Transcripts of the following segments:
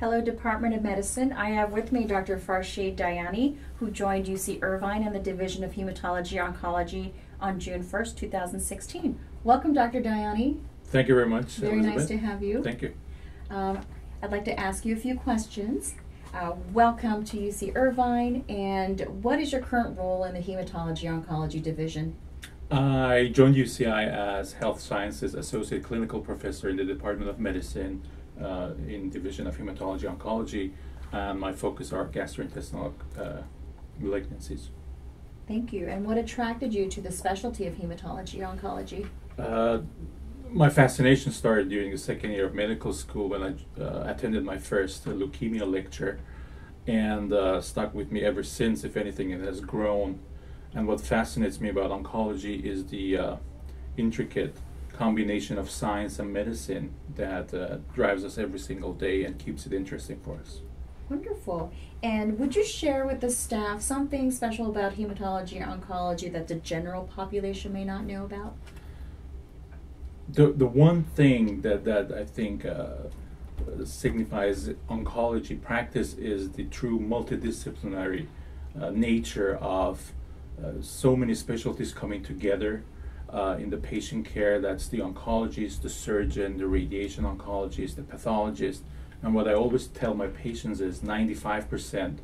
Hello, Department of Medicine. I have with me Dr. Farshid Dayyani, who joined UC Irvine in the Division of Hematology Oncology on June 1st, 2016. Welcome, Dr. Dayyani. Thank you very much. Very Elizabeth. nice to have you. Thank you. Um, I'd like to ask you a few questions. Uh, welcome to UC Irvine, and what is your current role in the Hematology Oncology Division? I joined UCI as Health Sciences Associate Clinical Professor in the Department of Medicine uh, in Division of Hematology Oncology, and my focus are gastrointestinal uh, malignancies. Thank you. And what attracted you to the specialty of hematology oncology? Uh, my fascination started during the second year of medical school when I uh, attended my first leukemia lecture, and uh, stuck with me ever since. If anything, it has grown. And what fascinates me about oncology is the uh, intricate combination of science and medicine that uh, drives us every single day and keeps it interesting for us. Wonderful. And would you share with the staff something special about hematology and oncology that the general population may not know about? The, the one thing that, that I think uh, signifies oncology practice is the true multidisciplinary uh, nature of uh, so many specialties coming together uh, in the patient care. That's the oncologist, the surgeon, the radiation oncologist, the pathologist. And what I always tell my patients is 95%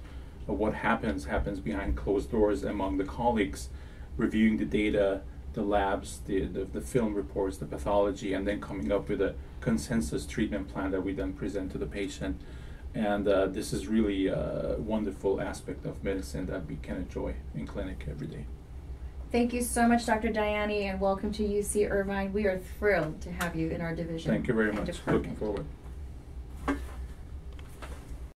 of what happens happens behind closed doors among the colleagues, reviewing the data, the labs, the, the, the, film reports, the pathology, and then coming up with a consensus treatment plan that we then present to the patient. And uh, this is really a wonderful aspect of medicine that we can enjoy in clinic every day. Thank you so much, Dr. Dayyani, and welcome to UC Irvine. We are thrilled to have you in our division. Thank you very much. department. Looking forward.